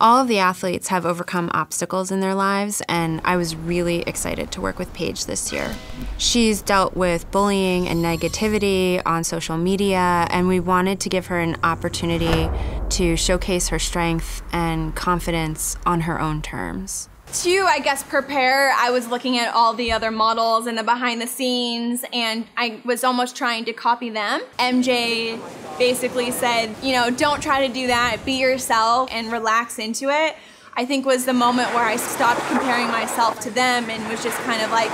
All of the athletes have overcome obstacles in their lives, and I was really excited to work with Paige this year. She's dealt with bullying and negativity on social media, and we wanted to give her an opportunity to showcase her strength and confidence on her own terms. To, I guess, prepare, I was looking at all the other models and the behind the scenes, and I was almost trying to copy them. MJ basically said, you know, don't try to do that, be yourself and relax into it. I think was the moment where I stopped comparing myself to them and was just kind of like,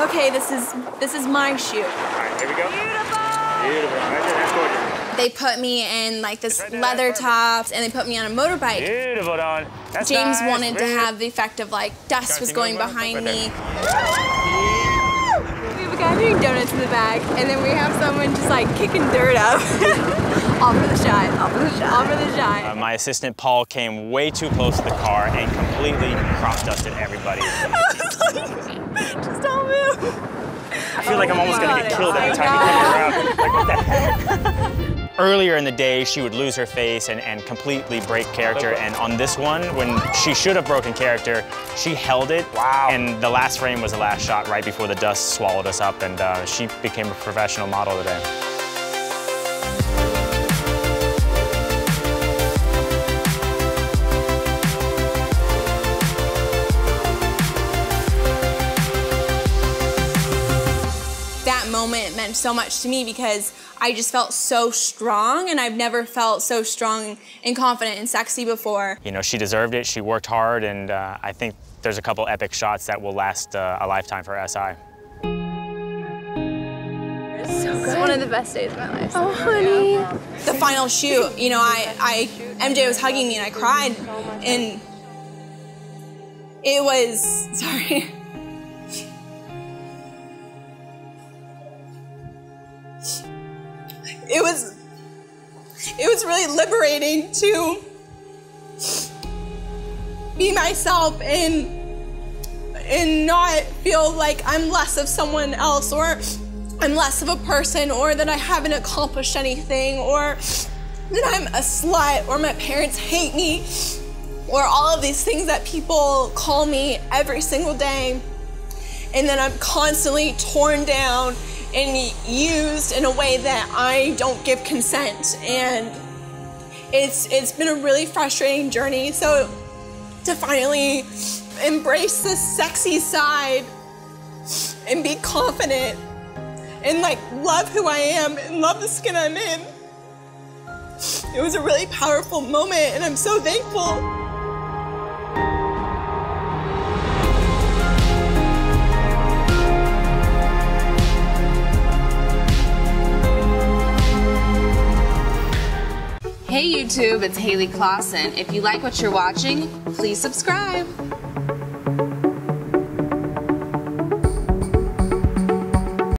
okay, this is this is my shoe. All right, here we go. Beautiful. Beautiful. That's gorgeous. They put me in like this leather tops and they put me on a motorbike. Beautiful, Dawn. That's James nice. wanted to have the effect of like dust was going behind me. Back, and then we have someone just like kicking dirt up. all for the shine, all for the shine, all for the shine. Uh, my assistant Paul came way too close to the car and completely crop dusted everybody. just don't move. I feel like I'm almost gonna get killed every time he comes around. Like, what the heck? Earlier in the day, she would lose her face and, and completely break character. And on this one, when she should have broken character, she held it. Wow. And the last frame was the last shot right before the dust swallowed us up. And uh, she became a professional model today. Moment meant so much to me because I just felt so strong, and I've never felt so strong and confident and sexy before. You know, she deserved it. She worked hard. And uh, I think there's a couple epic shots that will last uh, a lifetime for SI. It's one of the best days of my life. Oh, honey. the final shoot, you know, I, I, MJ was hugging me and I cried, and it was sorry. It was, it was really liberating to be myself and and not feel like I'm less of someone else or I'm less of a person or that I haven't accomplished anything or that I'm a slut or my parents hate me or all of these things that people call me every single day. And then I'm constantly torn down and used in a way that I don't give consent. And it's it's been a really frustrating journey. So to finally embrace the sexy side and be confident and like love who I am and love the skin I'm in. It was a really powerful moment and I'm so thankful. Hey YouTube, it's Hailey Clausen. If you like what you're watching, please subscribe.